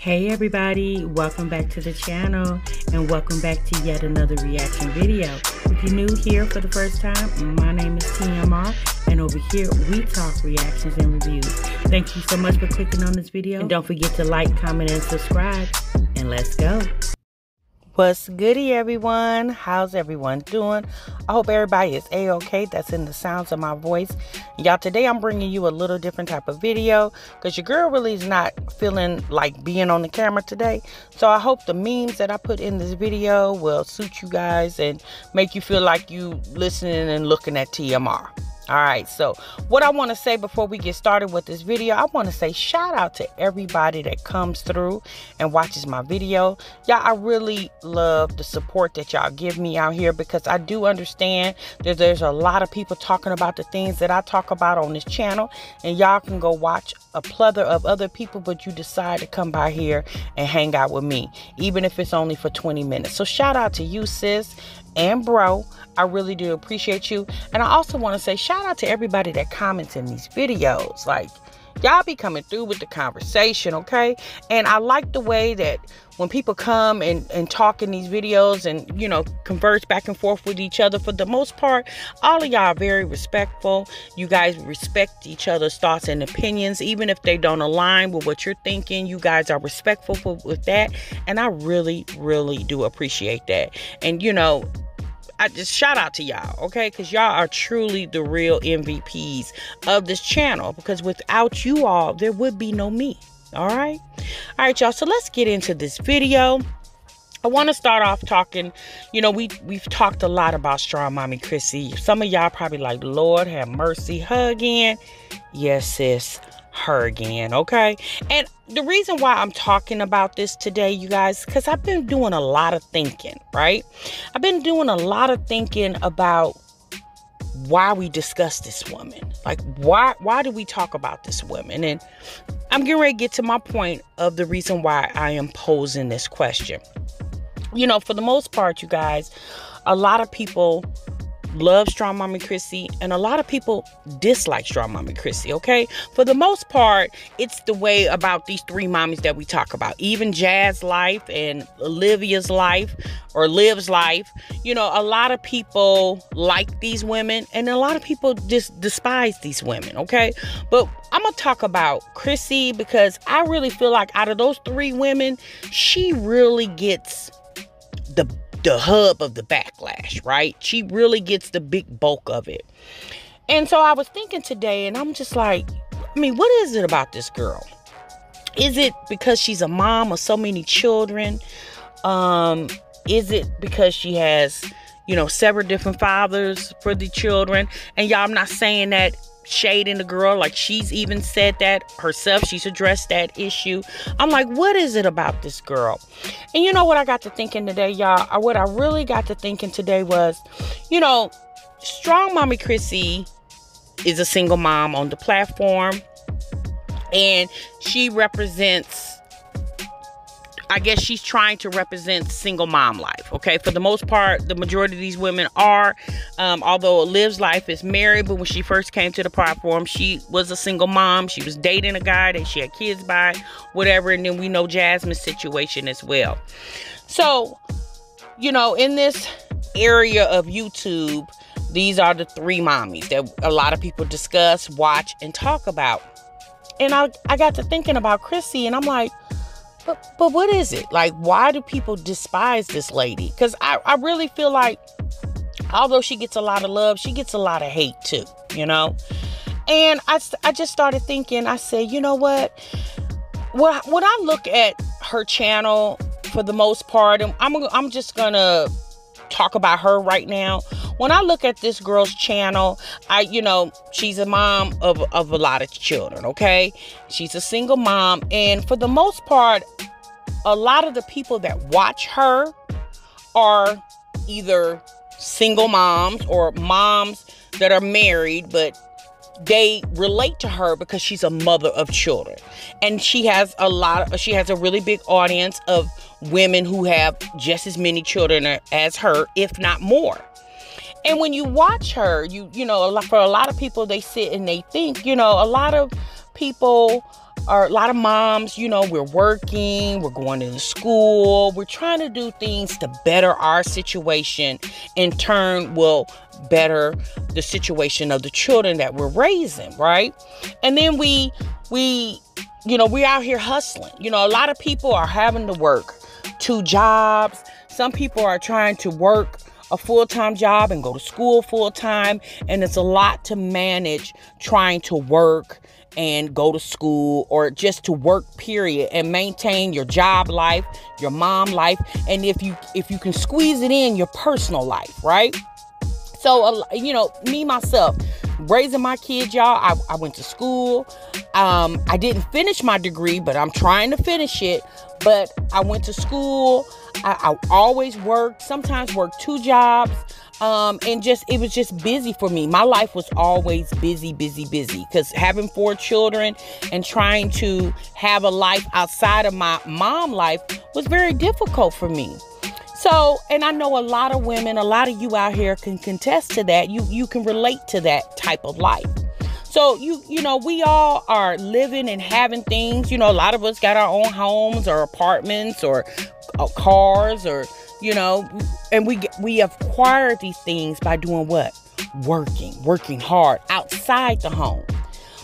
Hey everybody, welcome back to the channel and welcome back to yet another reaction video. If you're new here for the first time, my name is TMR and over here we talk reactions and reviews. Thank you so much for clicking on this video and don't forget to like, comment, and subscribe and let's go. What's goody, everyone? How's everyone doing? I hope everybody is a-okay. That's in the sounds of my voice. Y'all, today I'm bringing you a little different type of video because your girl really is not feeling like being on the camera today. So I hope the memes that I put in this video will suit you guys and make you feel like you listening and looking at TMR. All right, so what I want to say before we get started with this video, I want to say shout out to everybody that comes through and watches my video. Y'all, I really love the support that y'all give me out here because I do understand that there's a lot of people talking about the things that I talk about on this channel, and y'all can go watch a plethora of other people, but you decide to come by here and hang out with me, even if it's only for 20 minutes. So shout out to you, sis and bro. I really do appreciate you. And I also want to say shout out to everybody that comments in these videos. Like, y'all be coming through with the conversation, okay? And I like the way that when people come and, and talk in these videos and, you know, converse back and forth with each other, for the most part, all of y'all are very respectful. You guys respect each other's thoughts and opinions, even if they don't align with what you're thinking. You guys are respectful with that. And I really, really do appreciate that. And, you know, I just shout out to y'all, okay? Because y'all are truly the real MVPs of this channel. Because without you all, there would be no me. All right. All right, y'all. So let's get into this video. I want to start off talking, you know, we we've talked a lot about strong mommy Chrissy. Some of y'all probably like, Lord have mercy, again. Yes, sis her again, okay? And the reason why I'm talking about this today, you guys, because I've been doing a lot of thinking, right? I've been doing a lot of thinking about why we discuss this woman. Like why why do we talk about this woman? And I'm getting ready to get to my point of the reason why I am posing this question. You know, for the most part, you guys, a lot of people love Strong Mommy Chrissy, and a lot of people dislike Strong Mommy Chrissy, okay? For the most part, it's the way about these three mommies that we talk about. Even Jazz life and Olivia's life or Liv's life. You know, a lot of people like these women, and a lot of people just despise these women, okay? But I'm gonna talk about Chrissy because I really feel like out of those three women, she really gets the the hub of the backlash, right? She really gets the big bulk of it. And so I was thinking today, and I'm just like, I mean, what is it about this girl? Is it because she's a mom of so many children? Um, is it because she has, you know, several different fathers for the children? And y'all, I'm not saying that shading the girl. Like she's even said that herself. She's addressed that issue. I'm like, what is it about this girl? And you know what I got to thinking today, y'all? What I really got to thinking today was, you know, Strong Mommy Chrissy is a single mom on the platform. And she represents I guess she's trying to represent single mom life. Okay, for the most part, the majority of these women are. Um, although Liv's life is married, but when she first came to the platform, she was a single mom. She was dating a guy that she had kids by, whatever. And then we know Jasmine's situation as well. So, you know, in this area of YouTube, these are the three mommies that a lot of people discuss, watch, and talk about. And I, I got to thinking about Chrissy, and I'm like, but but what is it? Like why do people despise this lady? Cuz I I really feel like although she gets a lot of love, she gets a lot of hate too, you know? And I I just started thinking, I said, you know what? When, when I look at her channel for the most part, I'm I'm just going to talk about her right now when I look at this girl's channel, I, you know, she's a mom of, of a lot of children, okay? She's a single mom. And for the most part, a lot of the people that watch her are either single moms or moms that are married, but they relate to her because she's a mother of children and she has a lot of, she has a really big audience of women who have just as many children as her if not more and when you watch her, you you know, for a lot of people, they sit and they think. You know, a lot of people are a lot of moms, you know, we're working, we're going to school, we're trying to do things to better our situation. In turn, will better the situation of the children that we're raising, right? And then we we you know, we're out here hustling. You know, a lot of people are having to work two jobs. Some people are trying to work a full time job and go to school full time. And it's a lot to manage trying to work and go to school or just to work period and maintain your job life your mom life and if you if you can squeeze it in your personal life right? So you know me myself raising my kids y'all I, I went to school. Um, i didn't finish my degree but i'm trying to finish it. But i went to school I, I always worked sometimes worked two jobs um, and just it was just busy for me. My life was always busy, busy, busy because having four children and trying to have a life outside of my mom life was very difficult for me. So, and I know a lot of women, a lot of you out here can contest to that. You you can relate to that type of life. So you you know we all are living and having things. You know, a lot of us got our own homes or apartments or uh, cars or you know, and we we acquire these things by doing what? Working, working hard outside the home.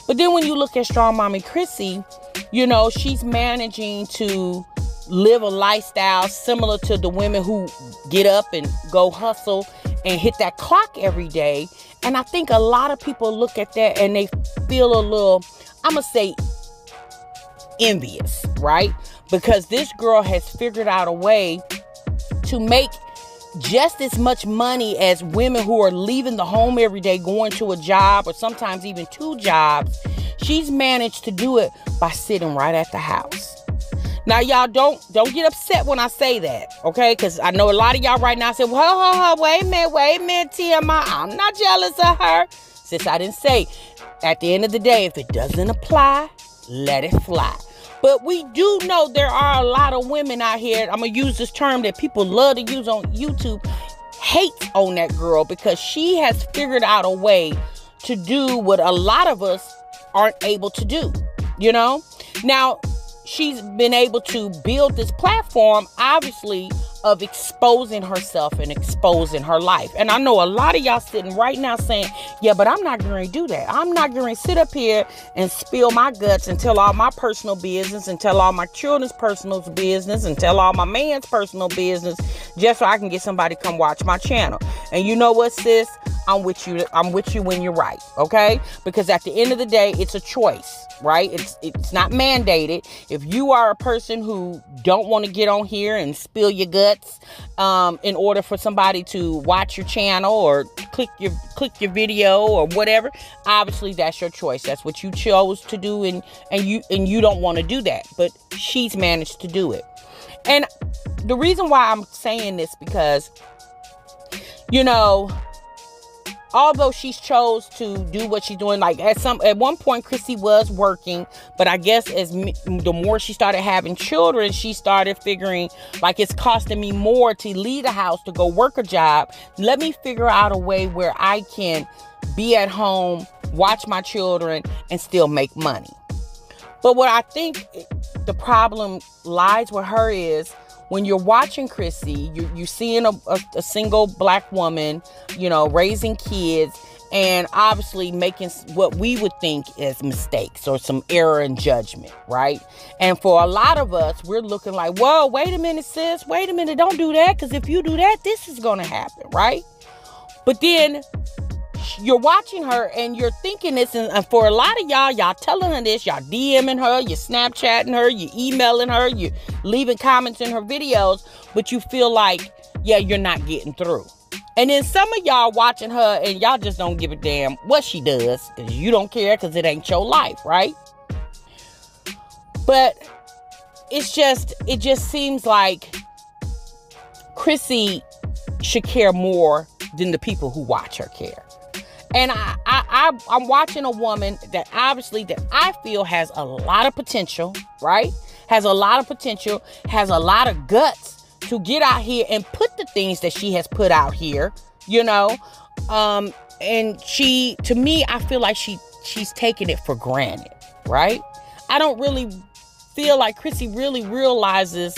But then when you look at Strong Mommy Chrissy, you know, she's managing to live a lifestyle similar to the women who get up and go hustle and hit that clock every day. And I think a lot of people look at that and they feel a little, I'm going to say, envious, right? Because this girl has figured out a way to make just as much money as women who are leaving the home every day, going to a job or sometimes even two jobs. She's managed to do it by sitting right at the house. Now, y'all don't don't get upset when I say that, okay? Because I know a lot of y'all right now say, "Well, ho, ho, wait a minute, wait a minute, TMR. I'm not jealous of her." Since I didn't say, at the end of the day, if it doesn't apply, let it fly. But we do know there are a lot of women out here. I'm gonna use this term that people love to use on YouTube. Hate on that girl because she has figured out a way to do what a lot of us aren't able to do. You know? Now, she's been able to build this platform, obviously, of exposing herself and exposing her life. And I know a lot of y'all sitting right now saying, Yeah, but I'm not going to do that. I'm not going to sit up here and spill my guts and tell all my personal business and tell all my children's personal business and tell all my man's personal business just so I can get somebody to come watch my channel. And you know what, sis? I'm with you. I'm with you when you're right. Okay? Because at the end of the day, it's a choice, right? It's it's not mandated. If you are a person who don't want to get on here and spill your guts um, in order for somebody to watch your channel or click your click your video or whatever, obviously that's your choice. That's what you chose to do, and and you and you don't want to do that. But she's managed to do it. And the reason why I'm saying this because you know although she's chose to do what she's doing like at some at one point chrissy was working but i guess as the more she started having children she started figuring like it's costing me more to leave the house to go work a job. Let me figure out a way where i can be at home watch my children and still make money. But what i think the problem lies with her is when you're watching Chrissy, you, you're seeing a, a, a single black woman, you know, raising kids and obviously making what we would think is mistakes or some error in judgment, right? And for a lot of us, we're looking like, whoa, wait a minute, sis, wait a minute, don't do that, because if you do that, this is to happen, right? But then you're watching her and you're thinking this, and for a lot of y'all, y'all telling her this, y'all DMing her, you're Snapchatting her, you're emailing her, you're leaving comments in her videos, but you feel like, yeah, you're not getting through. And then some of y'all watching her and y'all just don't give a damn what she does because you don't care because it ain't your life, right? But it's just, it just seems like Chrissy should care more than the people who watch her care. And I, I, I, am watching a woman that obviously that I feel has a lot of potential, right? Has a lot of potential, has a lot of guts to get out here and put the things that she has put out here, you know. Um, and she, to me, I feel like she she's taking it for granted, right? I don't really feel like Chrissy really realizes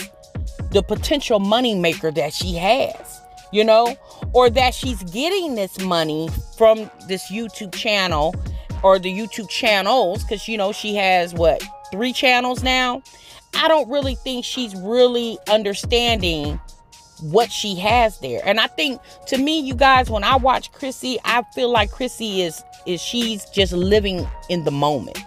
the potential money maker that she has, you know, or that she's getting this money from this YouTube channel or the YouTube channels because you know she has what three channels now. I don't really think she's really understanding what she has there. And I think to me, you guys, when I watch Chrissy, I feel like Chrissy is is she's just living in the moment.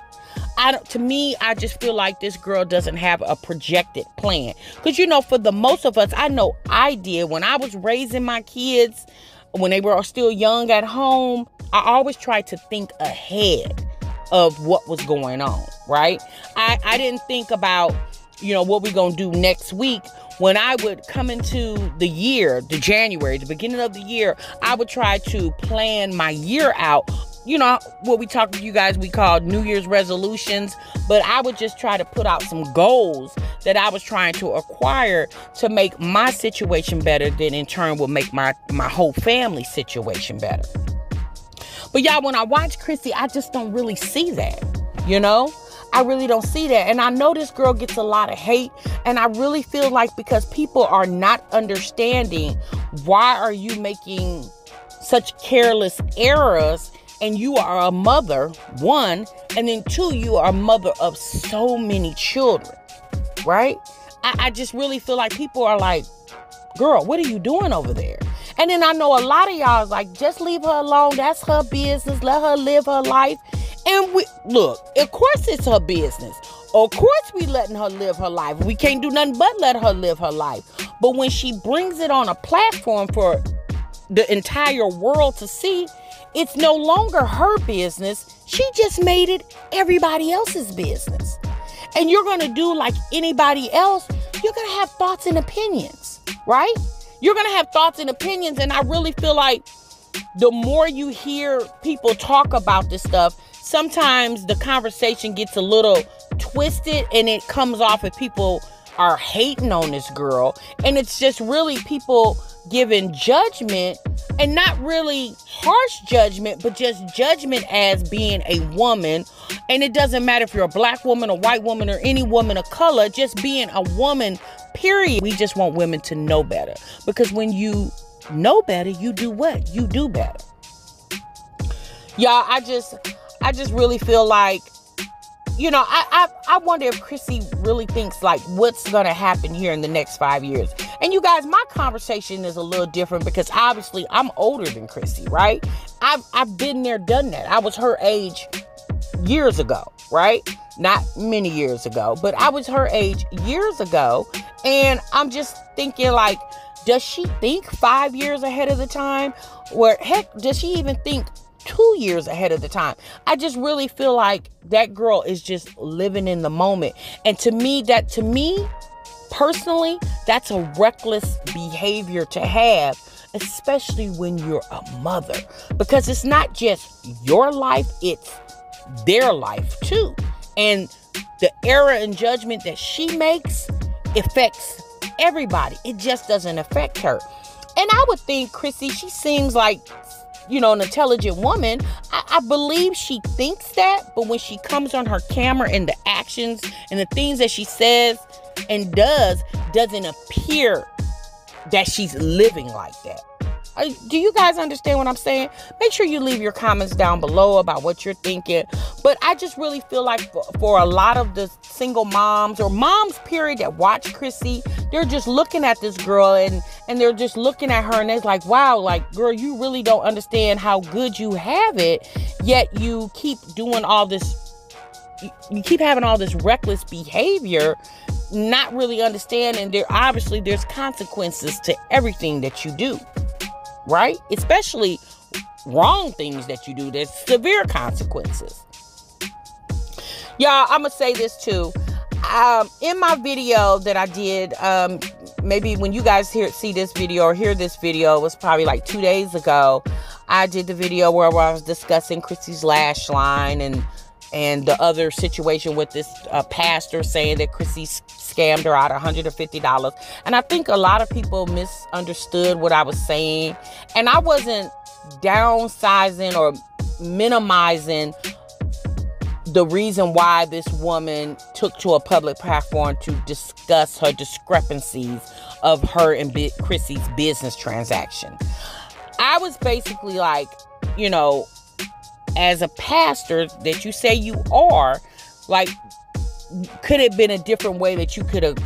I don't, to me, I just feel like this girl doesn't have a projected plan. Because, you know, for the most of us, I know I did when I was raising my kids, when they were still young at home, I always tried to think ahead of what was going on, right? I, I didn't think about, you know, what we're going to do next week when I would come into the year, the January, the beginning of the year, I would try to plan my year out. You know, what we talk to you guys, we call New Year's resolutions, but I would just try to put out some goals that I was trying to acquire to make my situation better, that in turn will make my, my whole family situation better. But y'all, when I watch Chrissy, I just don't really see that, you know? I really don't see that. And I know this girl gets a lot of hate. And I really feel like because people are not understanding why are you making such careless errors and you are a mother, one, and then two, you are a mother of so many children, right? I, I just really feel like people are like, girl, what are you doing over there? And then I know a lot of y'all is like, just leave her alone. That's her business. Let her live her life. And we look, of course it's her business. Of course we letting her live her life. We can't do nothing but let her live her life. But when she brings it on a platform for the entire world to see, it's no longer her business. She just made it everybody else's business. And you're going to do like anybody else. You're going to have thoughts and opinions, right? You're going to have thoughts and opinions. And I really feel like the more you hear people talk about this stuff, sometimes the conversation gets a little twisted and it comes off as people are hating on this girl. And it's just really people giving judgment and not really harsh judgment, but just judgment as being a woman. And it doesn't matter if you're a black woman, a white woman, or any woman of color, just being a woman, period. We just want women to know better. Because when you know better, you do what? You do better. Y'all, I just I just really feel like, you know, I, I, I wonder if Chrissy really thinks like what's gonna happen here in the next five years. And you guys, my conversation is a little different because obviously I'm older than Chrissy, right? I've I've been there, done that. I was her age years ago, right? Not many years ago, but I was her age years ago. And I'm just thinking like, does she think five years ahead of the time? Or heck, does she even think two years ahead of the time. I just really feel like that girl is just living in the moment. And to me, that to me, personally, that's a reckless behavior to have, especially when you're a mother. Because it's not just your life, it's their life too. And the error and judgment that she makes affects everybody. It just doesn't affect her. And I would think Chrissy, she seems like you know, an intelligent woman, I, I, believe she thinks that, but when she comes on her camera and the actions and the things that she says and does doesn't appear that she's living like that. Do you guys understand what I'm saying? Make sure you leave your comments down below about what you're thinking. But I just really feel like for, for a lot of the single moms or moms, period, that watch Chrissy, they're just looking at this girl and and they're just looking at her and it's like, wow, like girl, you really don't understand how good you have it, yet you keep doing all this. You keep having all this reckless behavior not really understanding there obviously there's consequences to everything that you do right? Especially wrong things that you do, there's severe consequences. Y'all, I'm gonna say this too. Um, in my video that I did, um, maybe when you guys hear see this video or hear this video, it was probably like two days ago. I did the video where, where I was discussing Chrissy's lash line and and the other situation with this uh, pastor saying that Chrissy scammed her out $150. And I think a lot of people misunderstood what I was saying. And I wasn't downsizing or minimizing the reason why this woman took to a public platform to discuss her discrepancies of her and B- Chrissy's business transaction. I was basically like, you know, as a pastor that you say you are, like, could it been a different way that you could have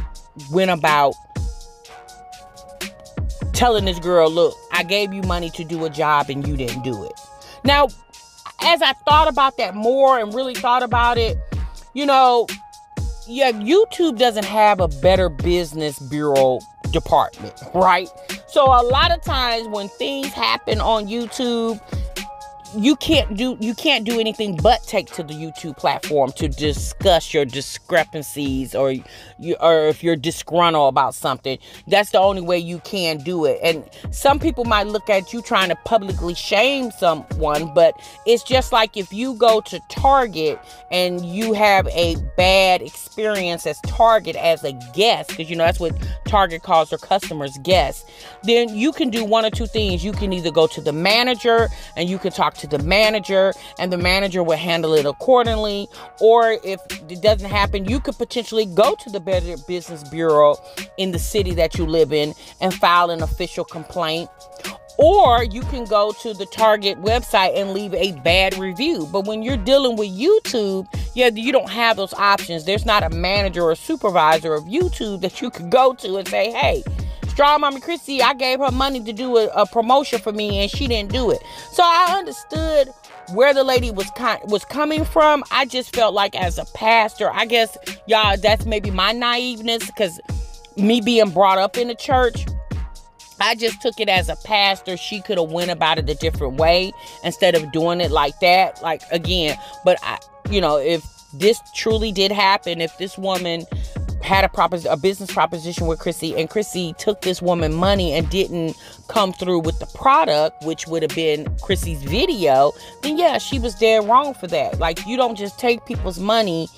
went about telling this girl, look, I gave you money to do a job and you didn't do it. Now, as I thought about that more and really thought about it, you know, yeah, YouTube doesn't have a better business bureau department, right? So a lot of times when things happen on YouTube, you can't do you can't do anything but take to the YouTube platform to discuss your discrepancies or you or if you're disgruntled about something. That's the only way you can do it. And some people might look at you trying to publicly shame someone, but it's just like if you go to Target and you have a bad experience as Target as a guest, because you know that's what Target calls their customers guests, then you can do one or two things. You can either go to the manager and you can talk to to the manager and the manager will handle it accordingly. Or if it doesn't happen, you could potentially go to the Better Business Bureau in the city that you live in and file an official complaint. Or you can go to the Target website and leave a bad review. But when you're dealing with YouTube, yeah, you don't have those options. There's not a manager or supervisor of YouTube that you could go to and say, hey, Strong Mommy Chrissy, I gave her money to do a, a, promotion for me and she didn't do it. So I understood where the lady was con- was coming from. I just felt like as a pastor, I guess y'all that's maybe my naiveness cuz me being brought up in the church, I just took it as a pastor. She could have went about it a different way instead of doing it like that. Like again, but I, you know, if this truly did happen, if this woman had a propos- a business proposition with Chrissy, and Chrissy took this woman money and didn't come through with the product, which would have been Chrissy's video, then yeah, she was dead wrong for that. Like you don't just take people's money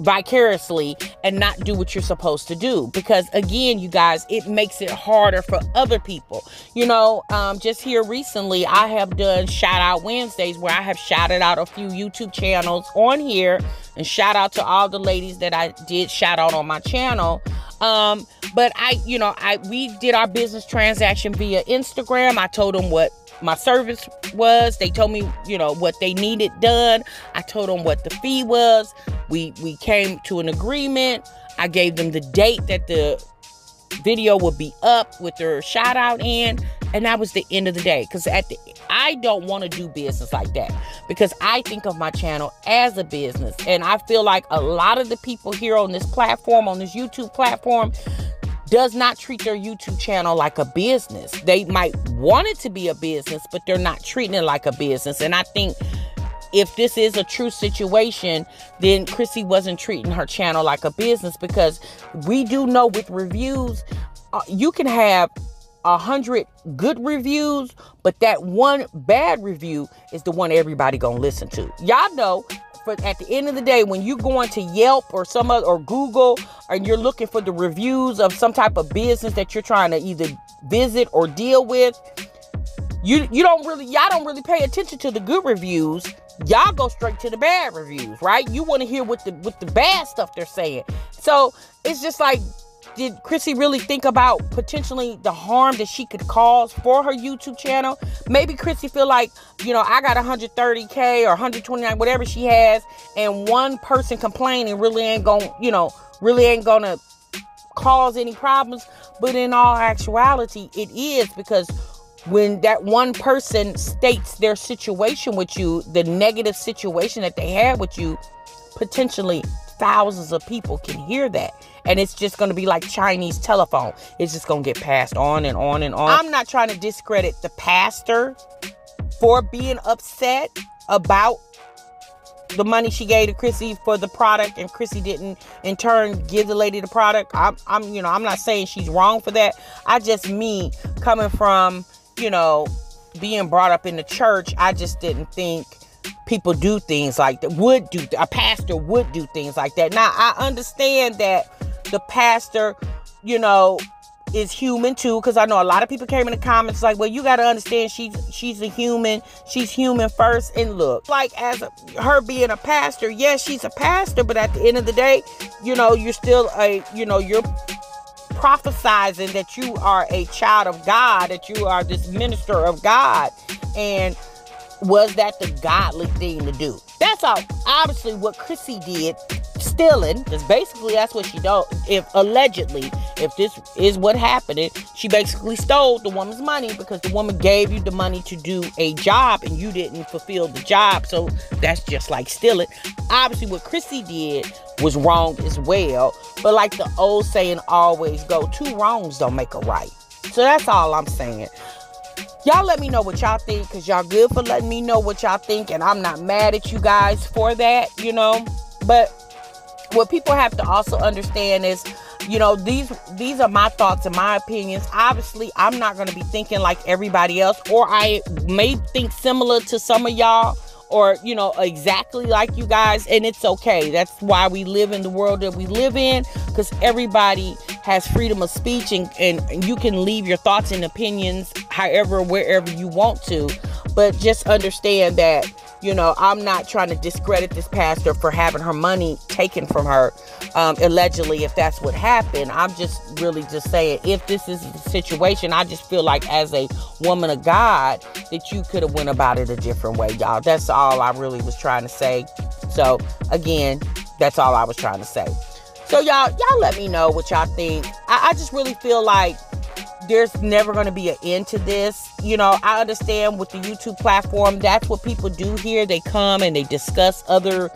vicariously and not do what you're supposed to do. Because again you guys it makes it harder for other people. You know um, just here recently i have done shout out wednesdays where i have shouted out a few youtube channels on here. And shout out to all the ladies that i did shout out on my channel. Um, but i you know i we did our business transaction via instagram. I told them what my service was. They told me, you know, what they needed done. I told them what the fee was. We we came to an agreement. I gave them the date that the video would be up with their shout out in and that was the end of the day because at the i don't want to do business like that because i think of my channel as a business and i feel like a lot of the people here on this platform on this youtube platform does not treat their YouTube channel like a business. They might want it to be a business, but they're not treating it like a business. And I think if this is a true situation, then Chrissy wasn't treating her channel like a business because we do know with reviews, uh, you can have a hundred good reviews, but that one bad review is the one everybody gonna listen to. Y'all know for at the end of the day, when you go into Yelp or some other or Google and you're looking for the reviews of some type of business that you're trying to either visit or deal with, you you don't really y'all don't really pay attention to the good reviews. Y'all go straight to the bad reviews, right? You want to hear what the what the bad stuff they're saying. So it's just like did Chrissy really think about potentially the harm that she could cause for her YouTube channel? Maybe Chrissy feel like, you know, I got 130k or 129, whatever she has, and one person complaining really ain't gonna, you know, really ain't gonna cause any problems. But in all actuality, it is because when that one person states their situation with you, the negative situation that they had with you, potentially thousands of people can hear that. And it's just going to be like Chinese telephone. It's just going to get passed on and on and on. I'm not trying to discredit the pastor for being upset about the money she gave to Chrissy for the product and Chrissy didn't in turn give the lady the product. I'm I'm you know, I'm not saying she's wrong for that. I just me coming from, you know, being brought up in the church, I just didn't think people do things like that would do a pastor would do things like that. Now i understand that the pastor you know is human too because i know a lot of people came in the comments like well you got to understand she's she's a human. She's human first. And look like as a, her being a pastor yes she's a pastor but at the end of the day you know you're still a you know you're prophesizing that you are a child of god that you are this minister of god. And was that the godly thing to do. That's all. Obviously what chrissy did stealing because basically that's what she do if allegedly if this is what happened she basically stole the woman's money because the woman gave you the money to do a job and you didn't fulfill the job. So that's just like stealing. Obviously what chrissy did was wrong as well but like the old saying always go two wrongs don't make a right. So that's all i'm saying y'all let me know what y'all think because y'all good for letting me know what y'all think and i'm not mad at you guys for that you know? But what people have to also understand is you know these these are my thoughts and my opinions. Obviously i'm not going to be thinking like everybody else or i may think similar to some of y'all or you know exactly like you guys and it's okay. That's why we live in the world that we live in because everybody has freedom of speech and, and you can leave your thoughts and opinions however wherever you want to but just understand that you know, I'm not trying to discredit this pastor for having her money taken from her, um, allegedly, if that's what happened. I'm just really just saying, if this is the situation, I just feel like as a woman of God, that you could have went about it a different way, y'all. That's all I really was trying to say. So again, that's all I was trying to say. So y'all, y'all let me know what y'all think. I, I just really feel like there's never going to be an end to this. You know, I understand with the YouTube platform, that's what people do here. They come and they discuss other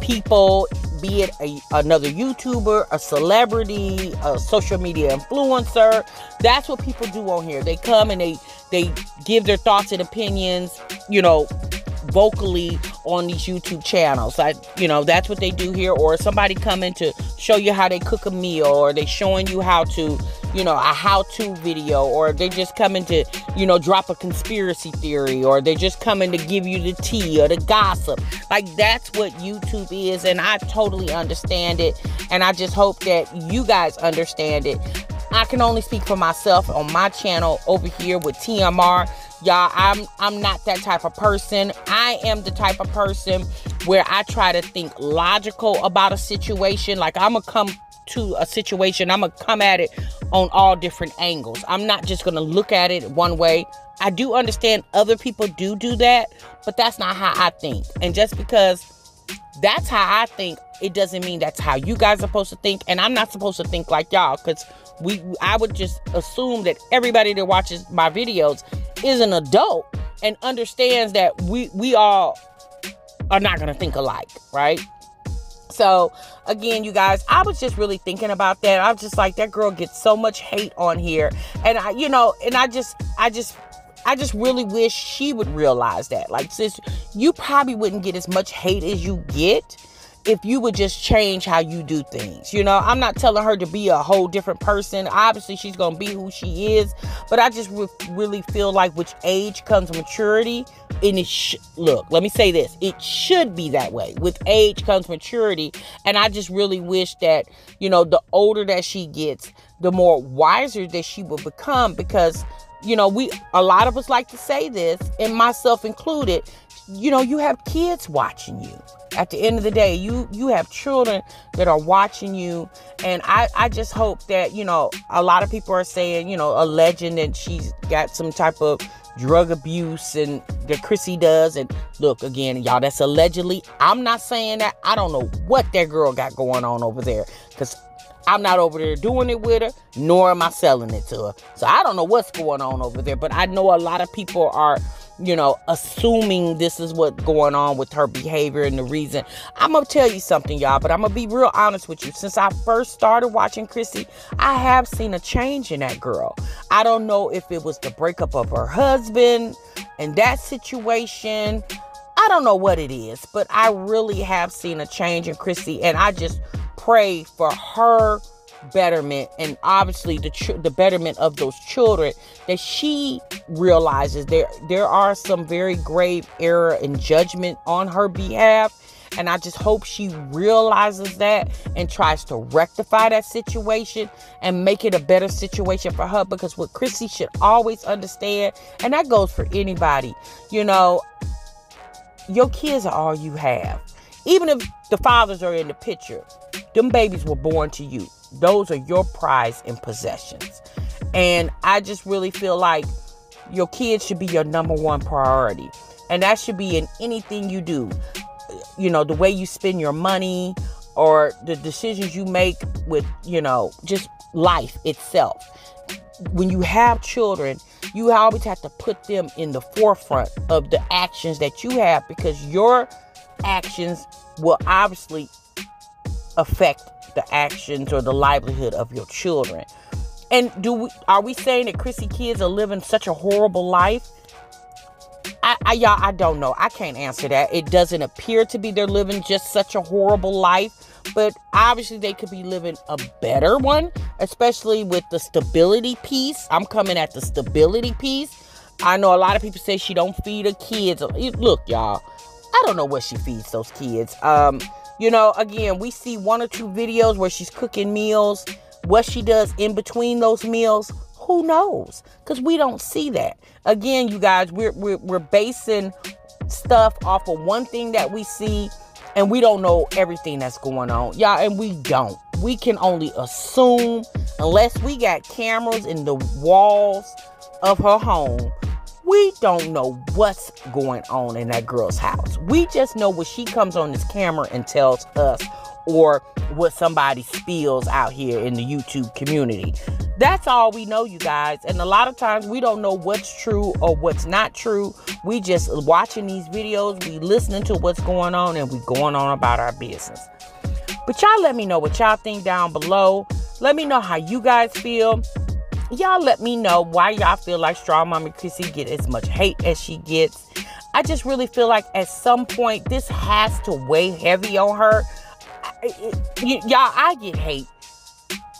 people, be it a, another YouTuber, a celebrity, a social media influencer. That's what people do on here. They come and they they give their thoughts and opinions, you know, vocally on these YouTube channels. I, you know, that's what they do here. Or somebody coming to show you how they cook a meal, or they showing you how to, you know, a how-to video, or they just coming to, you know, drop a conspiracy theory, or they just coming to give you the tea or the gossip. Like that's what YouTube is, and I totally understand it. And I just hope that you guys understand it. I can only speak for myself on my channel over here with TMR y'all i'm i'm not that type of person. I am the type of person where i try to think logical about a situation. Like i'm gonna come to a situation i'm gonna come at it on all different angles. I'm not just gonna look at it one way. I do understand other people do do that but that's not how i think. And just because that's how i think it doesn't mean that's how you guys are supposed to think. And i'm not supposed to think like y'all because we i would just assume that everybody that watches my videos is an adult and understands that we we all are not going to think alike, right? So, again, you guys, I was just really thinking about that. I was just like, that girl gets so much hate on here. And I, you know, and I just, I just, I just really wish she would realize that. Like, sis, you probably wouldn't get as much hate as you get if you would just change how you do things. You know, I'm not telling her to be a whole different person. Obviously, she's going to be who she is. But I just re- really feel like with age comes maturity. And it sh- look, let me say this it should be that way. With age comes maturity. And I just really wish that, you know, the older that she gets, the more wiser that she will become because you know we a lot of us like to say this and myself included you know you have kids watching you. At the end of the day you you have children that are watching you. And i i just hope that you know a lot of people are saying you know a legend that she's got some type of drug abuse and that chrissy does. And look again y'all that's allegedly i'm not saying that. I don't know what that girl got going on over there because I'm not over there doing it with her, nor am I selling it to her. So I don't know what's going on over there, but I know a lot of people are you know, assuming this is what's going on with her behavior and the reason. I'm gonna tell you something, y'all, but I'm gonna be real honest with you. Since I first started watching Chrissy, I have seen a change in that girl. I don't know if it was the breakup of her husband and that situation. I don't know what it is, but I really have seen a change in Chrissy, and I just pray for her betterment and obviously the ch- the betterment of those children that she realizes there there are some very grave error in judgment on her behalf And I just hope she realizes that and tries to rectify that situation and make it a better situation for her. Because what Chrissy should always understand, and that goes for anybody, you know, your kids are all you have. Even if the fathers are in the picture, them babies were born to you. Those are your prize and possessions. And I just really feel like your kids should be your number one priority. And that should be in anything you do. You know, the way you spend your money or the decisions you make with, you know, just life itself. When you have children, you always have to put them in the forefront of the actions that you have because your actions will obviously affect the actions or the livelihood of your children. And do we are we saying that Chrissy kids are living such a horrible life? I, I y'all I don't know. I can't answer that. It doesn't appear to be they're living just such a horrible life, but obviously they could be living a better one, especially with the stability piece. I'm coming at the stability piece. I know a lot of people say she don't feed her kids. Look, y'all, I don't know what she feeds those kids. Um, you know, again, we see one or two videos where she's cooking meals what she does in between those meals, who knows? Because we don't see that. Again, you guys, we're, we're, we're basing stuff off of one thing that we see and we don't know everything that's going on. Y'all, and we don't. We can only assume, unless we got cameras in the walls of her home, we don't know what's going on in that girl's house. We just know what she comes on this camera and tells us or what somebody spills out here in the YouTube community. That's all we know, you guys. And a lot of times we don't know what's true or what's not true. We just watching these videos, we listening to what's going on, and we going on about our business. But y'all let me know what y'all think down below. Let me know how you guys feel. Y'all let me know why y'all feel like Strong Mommy Chrissy get as much hate as she gets. I just really feel like at some point this has to weigh heavy on her y'all, I get hate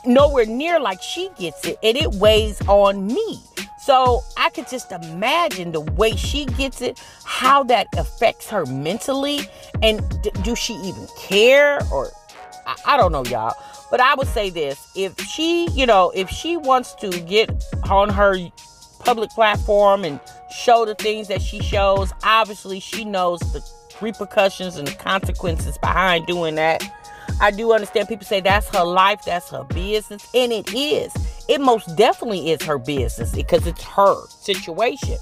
nowhere near like she gets it, and it weighs on me. So I could just imagine the way she gets it, how that affects her mentally, and d- do she even care? Or I, I don't know, y'all. But I would say this: if she, you know, if she wants to get on her public platform and show the things that she shows, obviously she knows the repercussions and the consequences behind doing that. I do understand people say that's her life, that's her business, and it is. It most definitely is her business because it's her situation.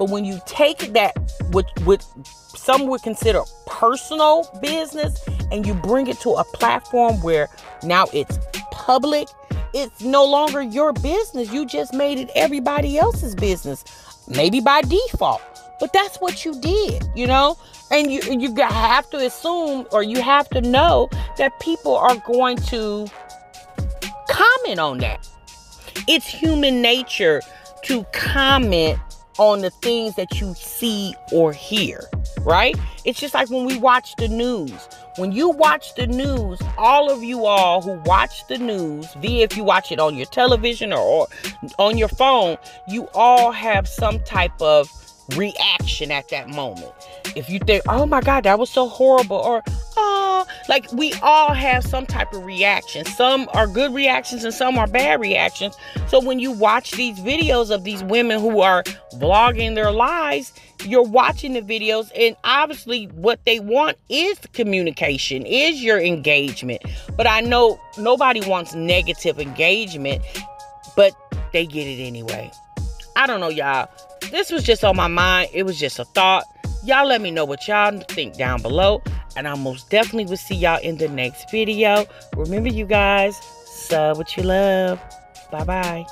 But when you take that, which, which some would consider personal business, and you bring it to a platform where now it's public, it's no longer your business. You just made it everybody else's business, maybe by default. But that's what you did, you know? And you you have to assume or you have to know that people are going to comment on that. It's human nature to comment on the things that you see or hear, right? It's just like when we watch the news. When you watch the news, all of you all who watch the news, via if you watch it on your television or, or on your phone, you all have some type of reaction at that moment. If you think, oh my God, that was so horrible, or oh, like we all have some type of reaction. Some are good reactions and some are bad reactions. So when you watch these videos of these women who are vlogging their lives, you're watching the videos, and obviously, what they want is communication, is your engagement. But I know nobody wants negative engagement, but they get it anyway. I don't know, y'all this was just on my mind. It was just a thought. Y'all let me know what y'all think down below. And I most definitely will see y'all in the next video. Remember, you guys, sub what you love. Bye-bye.